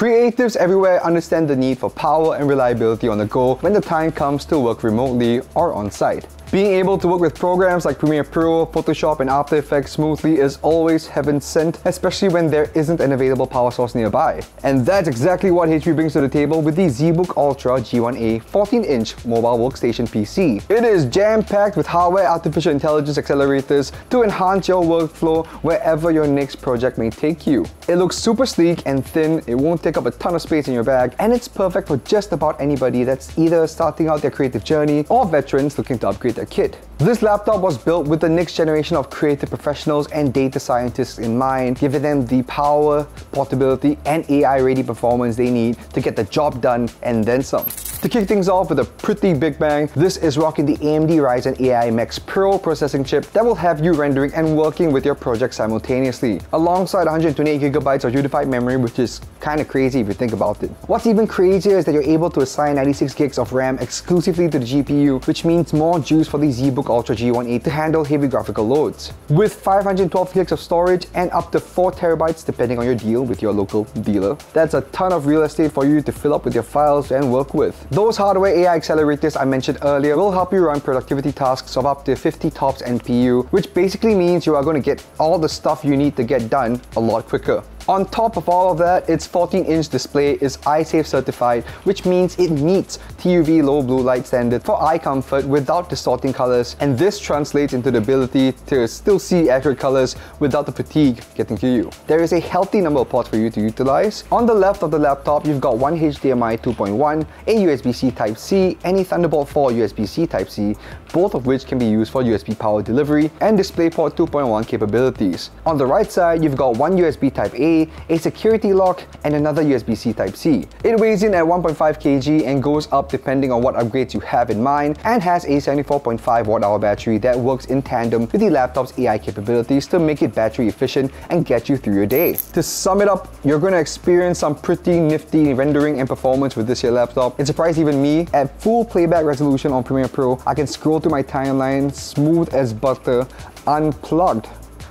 Creatives everywhere understand the need for power and reliability on the go when the time comes to work remotely or on site. Being able to work with programs like Premiere Pro, Photoshop, and After Effects smoothly is always heaven sent, especially when there isn't an available power source nearby. And that's exactly what HP brings to the table with the ZBook Ultra G1A 14-inch mobile workstation PC. It is jam-packed with hardware artificial intelligence accelerators to enhance your workflow wherever your next project may take you. It looks super sleek and thin, it won't take up a ton of space in your bag, and it's perfect for just about anybody that's either starting out their creative journey or veterans looking to upgrade their kit. This laptop was built with the next generation of creative professionals and data scientists in mind, giving them the power, portability, and AI-ready performance they need to get the job done and then some. To kick things off with a pretty big bang, this is rocking the AMD Ryzen AI Max Pro processing chip that will have you rendering and working with your project simultaneously, alongside 128GB of unified memory, which is kinda crazy if you think about it. What's even crazier is that you're able to assign 96GB of RAM exclusively to the GPU, which means more juice for the ZBook Ultra G1A to handle heavy graphical loads. With 512GB of storage and up to 4TB depending on your deal with your local dealer. That's a ton of real estate for you to fill up with your files and work with. Those hardware AI accelerators I mentioned earlier will help you run productivity tasks of up to 50 TOPS NPU, which basically means you are going to get all the stuff you need to get done a lot quicker. On top of all of that, its 14-inch display is eye-safe certified, which means it meets TUV low blue light standard for eye comfort without distorting colors, and this translates into the ability to still see accurate colors without the fatigue getting to you. There is a healthy number of ports for you to utilize. On the left of the laptop, you've got one HDMI 2.1, a USB-C Type-C, and a Thunderbolt 4 USB-C Type-C, both of which can be used for USB power delivery and DisplayPort 2.1 capabilities. On the right side, you've got one USB Type-A, a security lock, and another USB-C Type-C. It weighs in at 1.5 kg and goes up depending on what upgrades you have in mind, and has a 74.5 watt hour battery that works in tandem with the laptop's AI capabilities to make it battery efficient and get you through your day. To sum it up, you're going to experience some pretty nifty rendering and performance with this here laptop. It surprised even me. At full playback resolution on Premiere Pro, I can scroll through my timeline smooth as butter, unplugged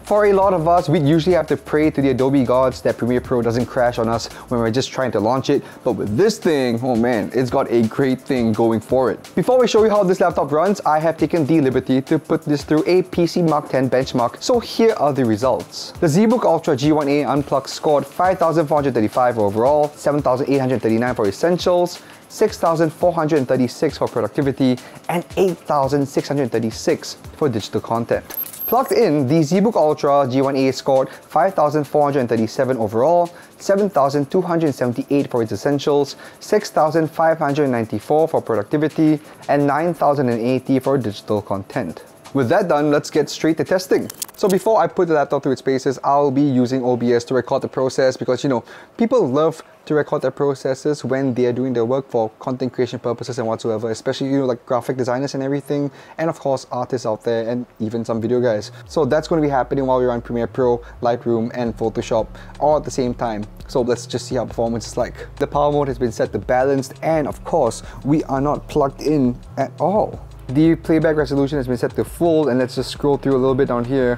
for a lot of us, we usually have to pray to the Adobe gods that Premiere Pro doesn't crash on us when we're just trying to launch it. But with this thing, oh man, it's got a great thing going for it. Before we show you how this laptop runs, I have taken the liberty to put this through a PCMark 10 benchmark. So here are the results. The ZBook Ultra G1A Unplugged scored 5,435 overall, 7,839 for essentials, 6,436 for productivity, and 8,636 for digital content. Plugged in, the ZBook Ultra G1A scored 5,437 overall, 7,278 for its essentials, 6,594 for productivity, and 9,080 for digital content. With that done, let's get straight to testing. So before I put the laptop through its paces, I'll be using OBS to record the process because you know, people love to record their processes when they're doing their work for content creation purposes and whatsoever, especially you know like graphic designers and everything, and of course artists out there and even some video guys. So that's going to be happening while we run Premiere Pro, Lightroom, and Photoshop all at the same time. So let's just see how performance is like. The power mode has been set to balanced, and of course, we are not plugged in at all. The playback resolution has been set to full and let's just scroll through a little bit down here.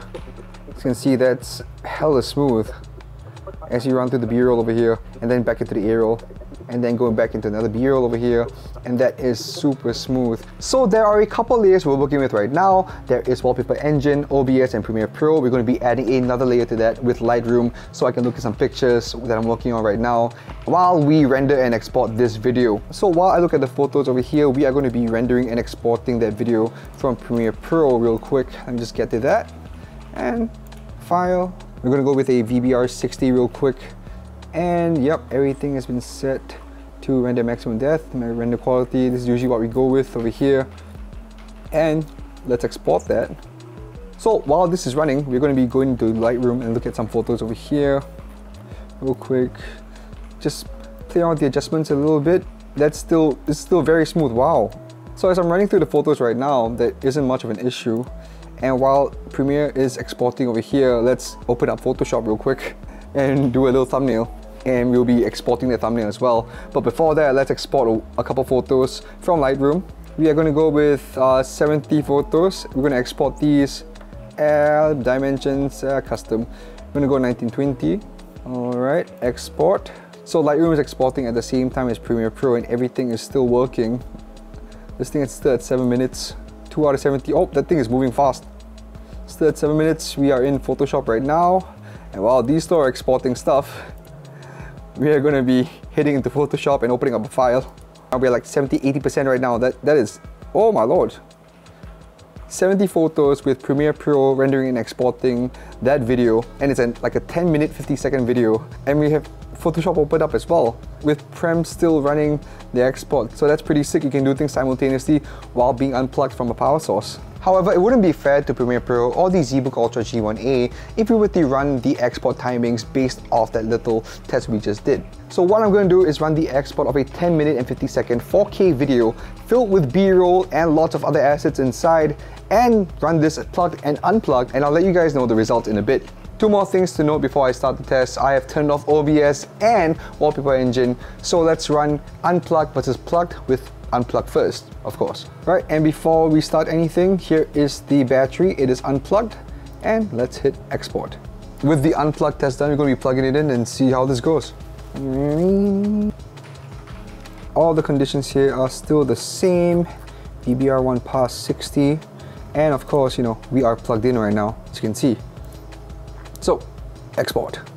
As you can see that's hella smooth as you run through the b-roll over here and then back into the a-roll and then going back into another b-roll over here and that is super smooth. So there are a couple layers we're working with right now. There is Wallpaper Engine, OBS and Premiere Pro. We're going to be adding another layer to that with Lightroom so I can look at some pictures that I'm working on right now while we render and export this video. So while I look at the photos over here, we are going to be rendering and exporting that video from Premiere Pro real quick. Let me just get to that and file. We're going to go with a VBR60 real quick and yep, everything has been set to render maximum depth, render quality. This is usually what we go with over here. And let's export that. So while this is running, we're going to be going to Lightroom and look at some photos over here real quick. Just play around with the adjustments a little bit. That's still, it's still very smooth, wow. So as I'm running through the photos right now, that isn't much of an issue. And while Premiere is exporting over here, let's open up Photoshop real quick and do a little thumbnail and we'll be exporting the thumbnail as well. But before that, let's export a couple photos from Lightroom. We are going to go with uh, 70 photos. We're going to export these uh, dimensions uh, custom. We're going to go 1920. All right, export. So Lightroom is exporting at the same time as Premiere Pro and everything is still working. This thing is still at 7 minutes, 2 out of 70. Oh, that thing is moving fast. Still at 7 minutes, we are in Photoshop right now. And while these two are exporting stuff, we are going to be heading into Photoshop and opening up a file. We're like 70-80% right now. That That is, oh my lord. 70 photos with Premiere Pro rendering and exporting that video and it's an, like a 10 minute 50 second video and we have Photoshop opened up as well with Prem still running the export so that's pretty sick you can do things simultaneously while being unplugged from a power source. However, it wouldn't be fair to Premiere Pro or the ZBook Ultra G1A if we were to run the export timings based off that little test we just did. So what I'm going to do is run the export of a 10 minute and 50 second 4K video filled with B-roll and lots of other assets inside and run this plugged and unplugged and I'll let you guys know the results in a bit. Two more things to note before I start the test. I have turned off OBS and Wallpaper Engine. So let's run unplugged versus plugged with unplug first, of course. Right, and before we start anything, here is the battery. It is unplugged, and let's hit export. With the unplugged test done, we're going to be plugging it in and see how this goes. All the conditions here are still the same. VBR1 pass 60. And of course, you know, we are plugged in right now, as you can see. So, export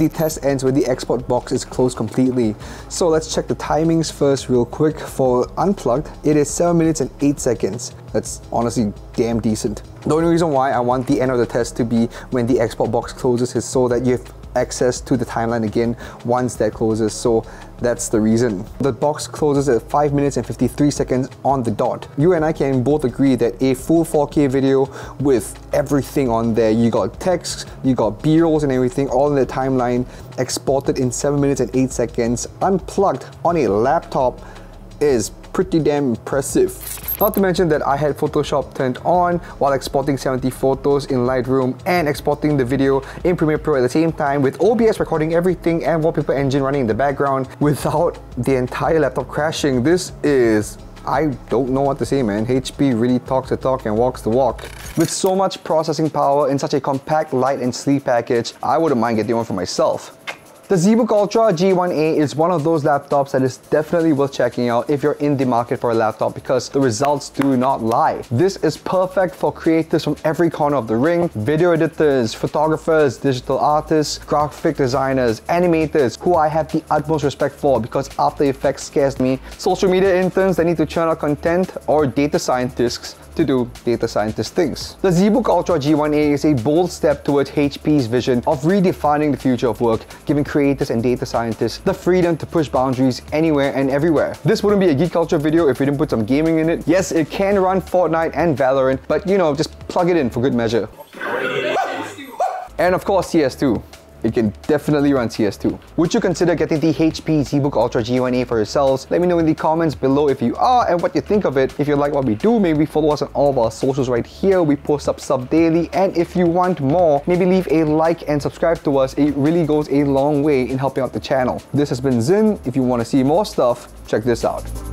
the test ends when the export box is closed completely. So let's check the timings first real quick. For unplugged, it is 7 minutes and 8 seconds. That's honestly damn decent. The only reason why I want the end of the test to be when the export box closes is so that you have access to the timeline again once that closes. So that's the reason. The box closes at 5 minutes and 53 seconds on the dot. You and I can both agree that a full 4K video with everything on there, you got text, you got B-rolls and everything all in the timeline, exported in 7 minutes and 8 seconds, unplugged on a laptop is pretty damn impressive. Not to mention that I had Photoshop turned on while exporting 70 photos in Lightroom and exporting the video in Premiere Pro at the same time with OBS recording everything and Wallpaper Engine running in the background without the entire laptop crashing. This is I don't know what to say man, HP really talks the talk and walks the walk. With so much processing power in such a compact, light and sleek package, I wouldn't mind getting one for myself. The ZBook Ultra G1A is one of those laptops that is definitely worth checking out if you're in the market for a laptop because the results do not lie. This is perfect for creators from every corner of the ring, video editors, photographers, digital artists, graphic designers, animators, who I have the utmost respect for because After Effects scares me, social media interns that need to churn out content, or data scientists to do data scientist things. The ZBook Ultra G1A is a bold step towards HP's vision of redefining the future of work, giving creators and data scientists the freedom to push boundaries anywhere and everywhere. This wouldn't be a geek culture video if we didn't put some gaming in it. Yes, it can run Fortnite and Valorant, but you know, just plug it in for good measure. And of course CS2 it can definitely run CS2. Would you consider getting the HP ZBook Ultra G1A for yourselves? Let me know in the comments below if you are and what you think of it. If you like what we do, maybe follow us on all of our socials right here. We post up sub daily. And if you want more, maybe leave a like and subscribe to us. It really goes a long way in helping out the channel. This has been Zin. If you want to see more stuff, check this out.